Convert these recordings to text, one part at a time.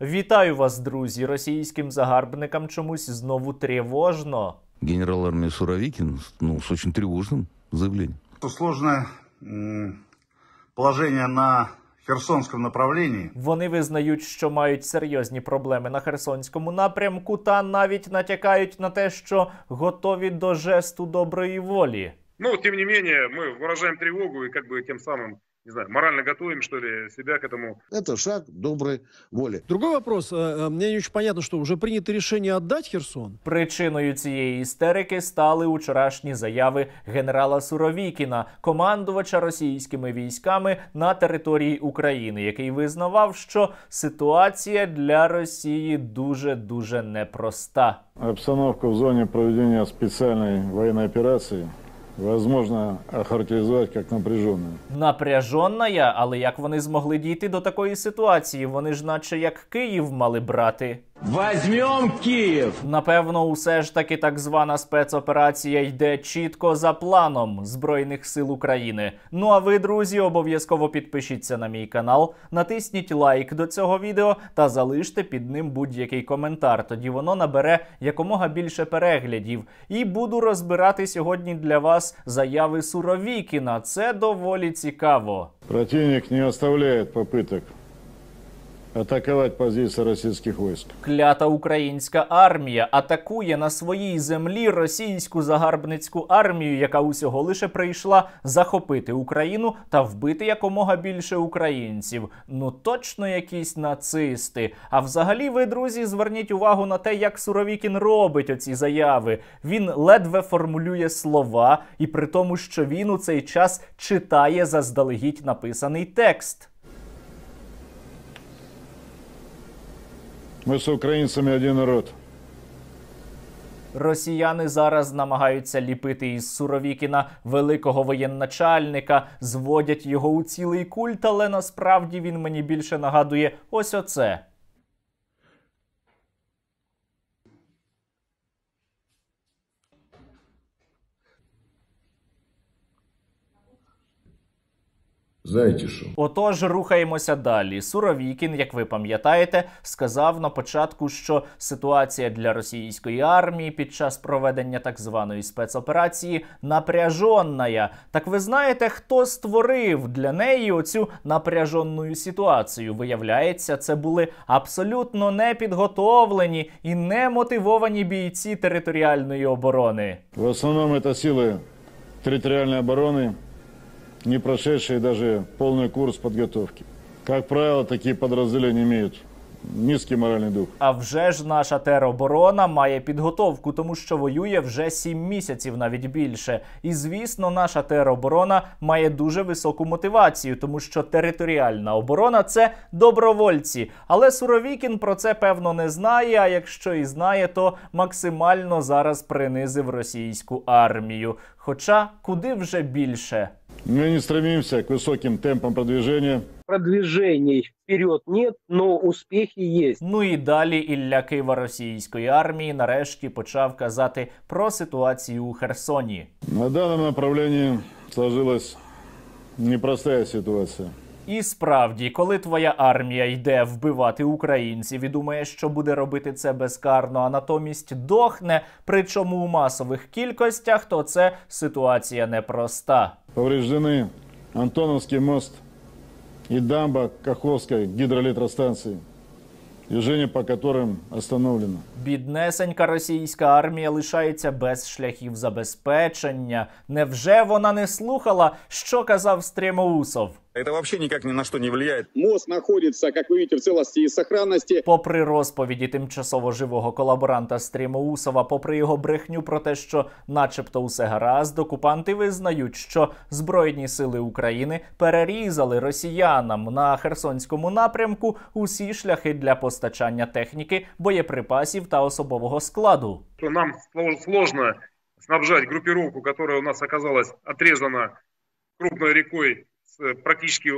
Вітаю вас, друзі! Російським загарбникам чомусь знову тривожно. Генерал армии Суровикин ну, с очень тревожным заявлением. Сложное м, положение на Херсонском направлении. Вони визнають, що мають серйозні проблеми на Херсонському напрямку, та навіть натякають на те, що готові до жесту доброї волі. Но, тем не менее, мы выражаем тревогу и как бы тем самым, не знаю, морально готовим, что ли, себя к этому Это шаг доброй воли. Другой вопрос. Э, э, Мне не очень понятно, что уже принято решение отдать Херсон. Причиною цієї істерики стали учорашні заяви генерала Суровікіна, командувача російськими військами на території України, який визнавав, що ситуація для Росії дуже дуже непроста. Обстановку в зоне проведения специальной военной операции возможно охарактеризувати як напряженную. Напряжонна але як вони змогли дійти до такої ситуації? Вони ж, наче як Київ мали брати. Возьмем Киев! Напевно, усе ж таки так звана спецоперація йде чітко за планом Збройних сил України. Ну а ви, друзі, обов'язково підпишіться на мій канал, натисніть лайк до цього відео та залиште під ним будь-який коментар. Тоді воно набере якомога більше переглядів. І буду розбирати сьогодні для вас заяви Суровікіна. Це доволі цікаво. Противник не оставляет попыток атаковать позиции российских войск. Клята українська армія атакує на своїй землі російську загарбницьку армію, яка усього лише прийшла захопити Україну та вбити якомога більше українців. Ну точно якісь нацисти. А взагалі, ви, друзі, зверніть увагу на те, як Суровікін робить оці заяви. Він ледве формулює слова, і при тому, що він у цей час читає заздалегідь написаний текст. Мы з українцями один народ. Росіяни зараз намагаються ліпити із Суровікіна великого воєнначальника, зводять його у цілий культ, але насправді він мені більше нагадує ось оце. Знаете что? Отож, рухаємося далі. Суровікін, як ви пам'ятаєте, сказав на початку, що ситуація для російської армії під час проведення так званої спецоперації напряжонна. Так ви знаєте, хто створив для неї оцю напряжонну ситуацію? Виявляється, це були абсолютно непідготовлені і немотивовані бійці територіальної оборони. В основном это силы территориальной обороны, не прошедшие даже полный курс подготовки. Как правило, такие подразделения имеют низкий моральный дух. А вже ж наша тероборона має підготовку, тому що воює вже сім місяців, навіть більше. І звісно, наша тероборона має дуже високу мотивацію, тому що територіальна оборона це добровольці. Але Суровікін про це певно не знає. А якщо і знає, то максимально зараз принизив російську армію. Хоча куди вже більше. Мы не стремимся к высоким темпам продвижения, Продвижений вперед нет, но успехи есть. Ну і далі Ілля Кива російської армії нарешті почав казати про ситуацію у Херсоні. На даному направленні сложилась непростая ситуация. І справді, коли твоя армія йде вбивати українців і думає, що буде робити це безкарно, а натомість дохне, причому у масових кількостях, то це ситуація непроста. Повреждены Антоновский мост и дамба Каховской гидроэлектростанции, движение по которым остановлено. Біднесенька російська армія лишається без шляхів забезпечення. Невже вона не слухала, що казав Стрімоусов? Это вообще никак ни на что не влияет. Мост находится, как вы видите, в целости и сохранности. Попри розповіді тимчасово живого колаборанта Стрімоусова, попри його брехню про те, що, начебто, усе гаразд, окупанти визнають, що збройні сили України перерізали росіянам на Херсонському напрямку усі шляхи для постачання техніки, боєприпасів та особового складу. что нам сло- сложно снабжать группировку, которая у нас оказалась отрезана крупной рекой с э, практически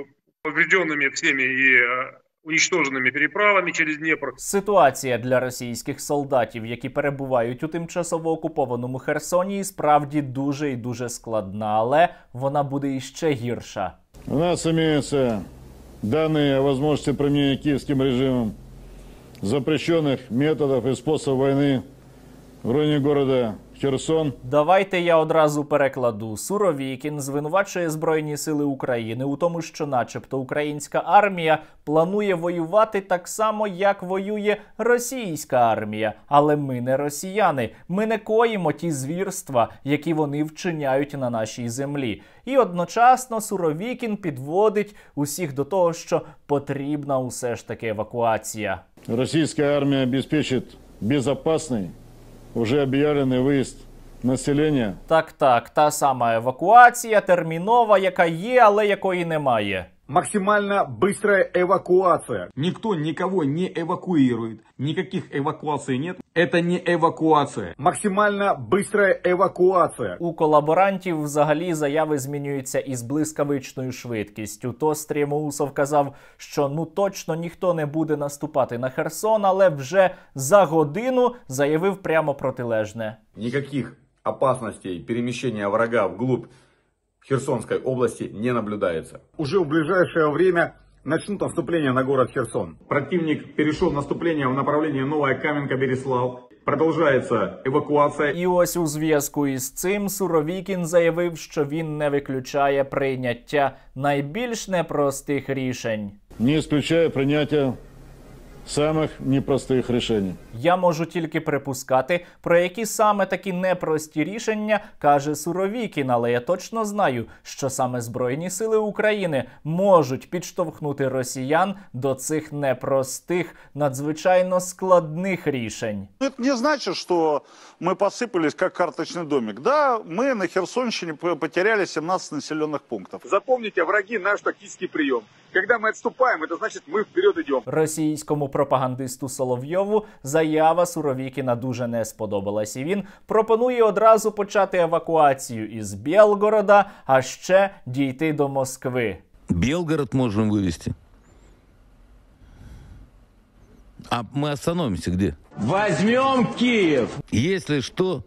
поврежденными всеми и э, уничтоженными переправами через Днепр. Ситуація для російських солдатів, які перебувають у тимчасово окупованому Херсоні, і справді дуже і дуже складна, але вона буде іще гірша. У нас имеются данные о возможности применения киевским режимом запрещенных методов и способов войны в районе города Херсон. Давайте я одразу перекладу. Суровікін звинувачує Збройні Сили України у тому, що, начебто, українська армія планує воювати так само, як воює російська армія. Але ми не росіяни. Ми не коїмо ті звірства, які вони вчиняють на нашій землі. І одночасно Суровікін підводить усіх до того, що потрібна усе ж таки евакуація. Российская армия обеспечит безопасный, уже объявленный выезд населения Так, так, та сама евакуація термінова, яка є, але якої немає. Максимально быстрая эвакуация. Никто никого не эвакуирует. Никаких эвакуаций нет. Это не эвакуация. Максимально быстрая эвакуация. У колаборантів взагалі заяви змінюються із блискавичною швидкістю. То Стрімоусов казав, що ну точно ніхто не буде наступати на Херсон, але вже за годину заявив прямо протилежне. Никаких опасностей перемещения врага вглубь Херсонской области не наблюдается. Уже в ближайшее время начнут наступление на город Херсон. Противник перешел в наступление в направлении Новая Каменка-Береслав. Продолжается эвакуация. І ось у зв'язку із цим Суровікін заявив, що він не виключає прийняття найбільш непростих рішень. не исключая принятия самых непростых решений. Я можу тільки припускати, про які саме такі непрості рішення каже Суровікін, але я точно знаю, що саме Збройні Сили України можуть підштовхнути росіян до цих непростих, надзвичайно складних рішень. Ну, Это не значит, что мы посыпались как карточный домик. Да, мы на Херсонщине п- потеряли 17 населенных пунктов. Запомните, враги наш тактический прием. Когда мы отступаем, это значит мы вперед идем. Російському пропагандисту Соловйову заява Суровікіна дуже не сподобалась, і він пропонує одразу почати евакуацію із Білгорода, а ще дійти до Москви. Белгород можем вывести. А мы остановимся где? Возьмем Киев. Если что,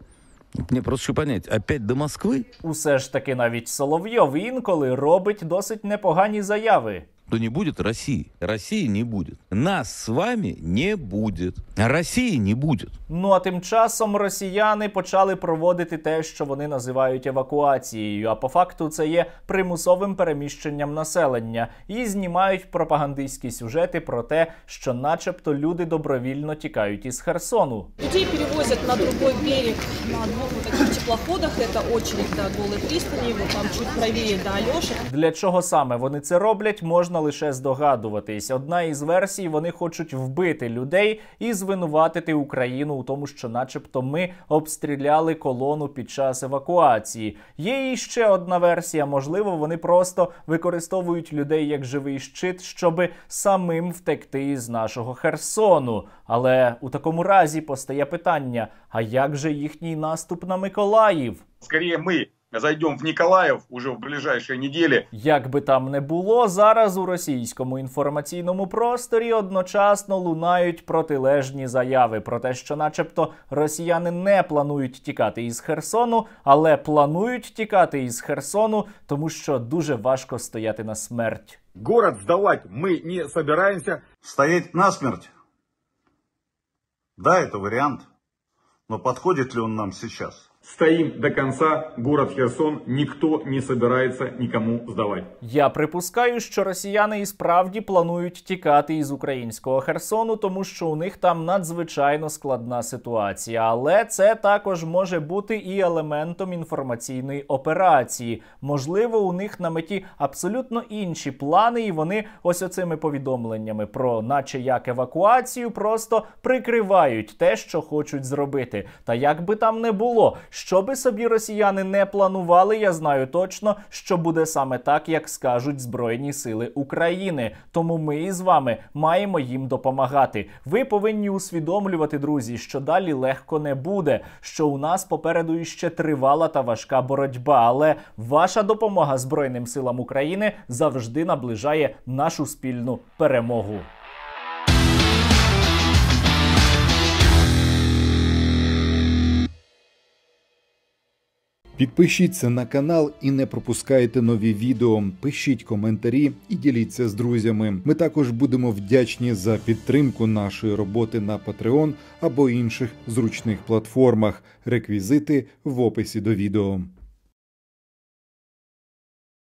мне просто еще понять, опять до Москвы? Усе ж таки навіть Соловйов інколи робить досить непогані заяви. То не будет России. России не будет. Нас с вами не будет. А России не будет. Ну а тим часом росіяни почали проводити те, що вони називають евакуацією. А по факту це є примусовим переміщенням населення і знімають пропагандистські сюжети про те, що, начебто, люди добровільно тікають із Херсону. Людей перевозят на другой берег на двух вот таких теплоходах. Это очередь до Голой пристани, вот там чуть правее до Алеши. Для чого саме вони це роблять, можна лише здогадуватись. Одна із версій вони хочуть вбити людей і звинуватити Україну у тому, що, начебто, ми обстріляли колону під час евакуації. Є і ще одна версія. Можливо, вони просто використовують людей як живий щит, щоби самим втекти із нашого Херсону. Але у такому разі постає питання: а як же їхній наступ на Миколаїв? Скорее мы зайдем в Николаев уже в ближайшие недели. Як би там не було, зараз у російському інформаційному просторі одночасно лунають протилежні заяви про те, що, начебто, росіяни не планують тікати із Херсону, але планують тікати із Херсону, тому що дуже важко стояти на смерть. Город сдавать мы не собираемся. Стоять насмерть? Да, это вариант. Но подходит ли он нам сейчас? Стоим до конца. Город Херсон никто не собирается никому сдавать. Я припускаю, що росіяни і справді планують тікати із українського Херсону, тому що у них там надзвичайно складна ситуація. Але це також може бути і елементом інформаційної операції. Можливо, у них на меті абсолютно інші плани, і вони ось оцими повідомленнями про, наче як евакуацію, просто прикривають те, що хочуть зробити. Та як би там не було, що би собі росіяни не планували, я знаю точно, що буде саме так, як скажуть Збройні Сили України. Тому ми із вами маємо їм допомагати. Ви повинні усвідомлювати, друзі, що далі легко не буде, що у нас попереду іще тривала та важка боротьба. Але ваша допомога Збройним силам України завжди наближає нашу спільну перемогу. Підпишіться на канал і не пропускайте нові відео. Пишіть коментарі і діліться з друзями. Ми також будемо вдячні за підтримку нашої роботи на Patreon або інших зручних платформах. Реквізити в описі до відео.